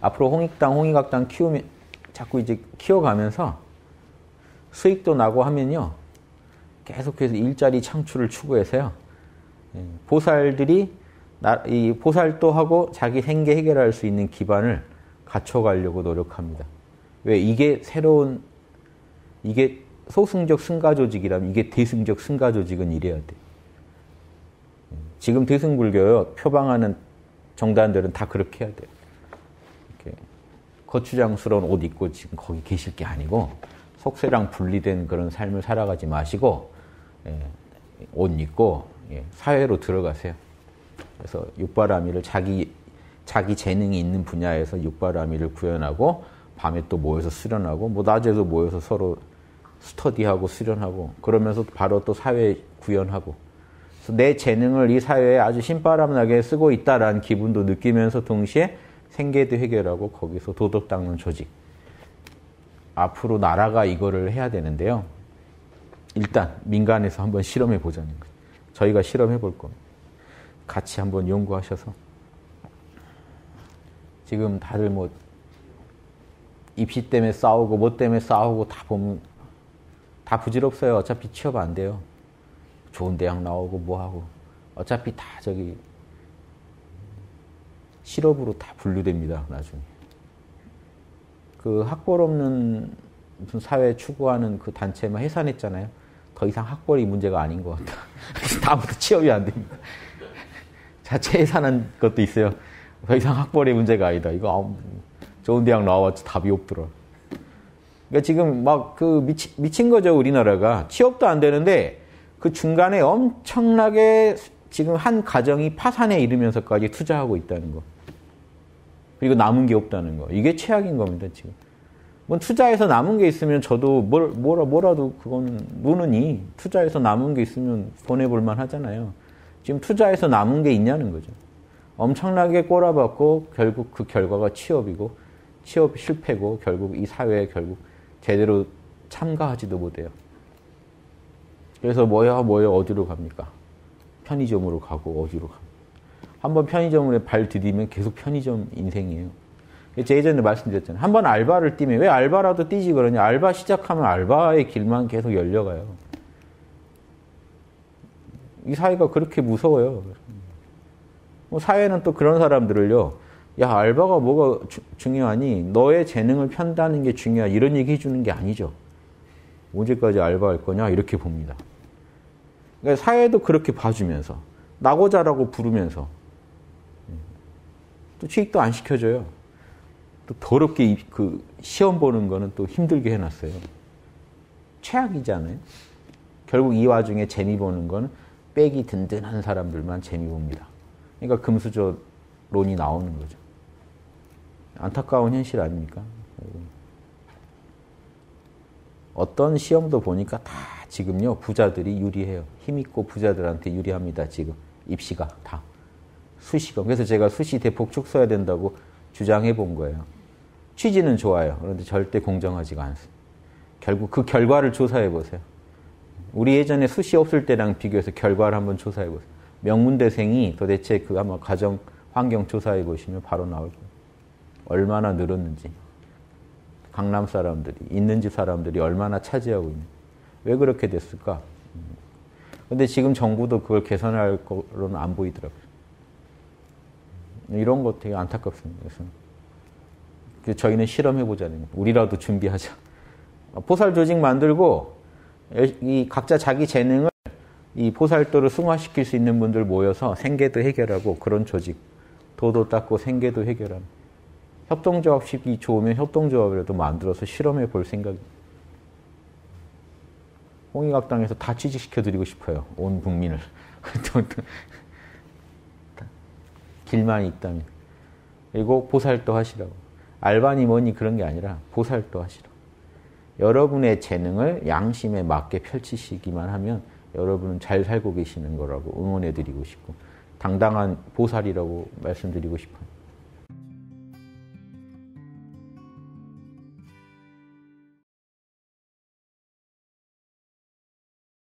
앞으로 홍익당, 홍익학당 키우면 자꾸 이제 키워가면서 수익도 나고 하면요. 계속해서 일자리 창출을 추구해서요. 예, 보살들이 이 보살도 하고 자기 생계 해결할 수 있는 기반을 갖춰가려고 노력합니다. 왜 이게 새로운 이게 소승적 승가 조직이라면 이게 대승적 승가 조직은 이래야 돼. 예, 지금 대승불교요 표방하는 정단들은 다 그렇게 해야 돼요. 거추장스러운 옷 입고 지금 거기 계실 게 아니고 속세랑 분리된 그런 삶을 살아가지 마시고 예, 옷 입고 예, 사회로 들어가세요. 그래서 육바라미를 자기 자기 재능이 있는 분야에서 육바라미를 구현하고 밤에 또 모여서 수련하고 뭐 낮에도 모여서 서로 스터디하고 수련하고 그러면서 바로 또 사회 구현하고 내 재능을 이 사회에 아주 신바람나게 쓰고 있다라는 기분도 느끼면서 동시에 생계도 해결하고 거기서 도덕 닦는 조직. 앞으로 나라가 이거를 해야 되는데요. 일단 민간에서 한번 실험해 보자는 거죠. 저희가 실험해 볼 겁니다. 같이 한번 연구하셔서 지금 다들 뭐 입시 때문에 싸우고 뭐 때문에 싸우고 다 보면 다 부질없어요. 어차피 취업 안 돼요. 좋은 대학 나오고 뭐 하고 어차피 다 저기 실업으로 다 분류됩니다. 나중에 그 학벌 없는 무슨 사회 추구하는 그 단체만 해산했잖아요. 더 이상 학벌이 문제가 아닌 것 같다. 다음부터 취업이 안 됩니다. 자체 해산한 것도 있어요. 더 이상 학벌이 문제가 아니다. 이거 좋은 대학 나와봤자 답이 없더라. 그러니까 지금 막 그 미친 거죠 우리나라가 취업도 안 되는데 그 중간에 엄청나게 지금 한 가정이 파산에 이르면서까지 투자하고 있다는 거. 그리고 남은 게 없다는 거. 이게 최악인 겁니다, 지금. 뭐 투자해서 남은 게 있으면 저도 뭘, 뭐라, 뭐라도 그거는 노느니 투자해서 남은 게 있으면 보내볼 만 하잖아요. 지금 투자해서 남은 게 있냐는 거죠. 엄청나게 꼬라박고 결국 그 결과가 취업이고 취업 실패고 결국 이 사회에 결국 제대로 참가하지도 못해요. 그래서 뭐야 뭐야 어디로 갑니까? 편의점으로 가고 어디로 갑니까? 한번 편의점에 발 디디면 계속 편의점 인생이에요. 제가 예전에 말씀드렸잖아요. 한 번 알바를 뛰면 왜 알바라도 뛰지 그러냐. 알바 시작하면 알바의 길만 계속 열려가요. 이 사회가 그렇게 무서워요. 뭐 사회는 또 그런 사람들을요. 야 알바가 뭐가 주, 중요하니 너의 재능을 편다는 게 중요하 이런 얘기 해주는 게 아니죠. 언제까지 알바할 거냐 이렇게 봅니다. 그러니까 사회도 그렇게 봐주면서 나고자라고 부르면서 또 취직도 안 시켜줘요. 또 더럽게 그 시험 보는 거는 또 힘들게 해놨어요. 최악이잖아요. 결국 이 와중에 재미 보는 거는 빽이 든든한 사람들만 재미 봅니다. 그러니까 금수저론이 나오는 거죠. 안타까운 현실 아닙니까? 어떤 시험도 보니까 다 지금요 부자들이 유리해요. 힘 있고 부자들한테 유리합니다. 지금 입시가 다 수시가. 그래서 제가 수시 대폭 축 써야 된다고 주장해 본 거예요. 취지는 좋아요. 그런데 절대 공정하지가 않습니다. 결국 그 결과를 조사해 보세요. 우리 예전에 수시 없을 때랑 비교해서 결과를 한번 조사해 보세요. 명문대생이 도대체 그 아마 가정 환경 조사해 보시면 바로 나올 거예요. 얼마나 늘었는지. 강남 사람들이, 있는 집 사람들이 얼마나 차지하고 있는. 왜 그렇게 됐을까? 근데 지금 정부도 그걸 개선할 거로는 안 보이더라고요. 이런 거 되게 안타깝습니다. 그래서 저희는 실험해보자는. 우리라도 준비하자. 보살 조직 만들고 이 각자 자기 재능을 이 보살도를 승화시킬 수 있는 분들 모여서 생계도 해결하고 그런 조직 도도 닦고 생계도 해결하는 협동조합식이 좋으면 협동조합이라도 만들어서 실험해 볼 생각입니다. 홍익학당에서 다 취직시켜 드리고 싶어요. 온 국민을. 길만 있다면. 그리고 보살도 하시라고. 알바니 뭐니 그런 게 아니라 보살도 하시라고. 여러분의 재능을 양심에 맞게 펼치시기만 하면 여러분은 잘 살고 계시는 거라고 응원해 드리고 싶고 당당한 보살이라고 말씀드리고 싶어요.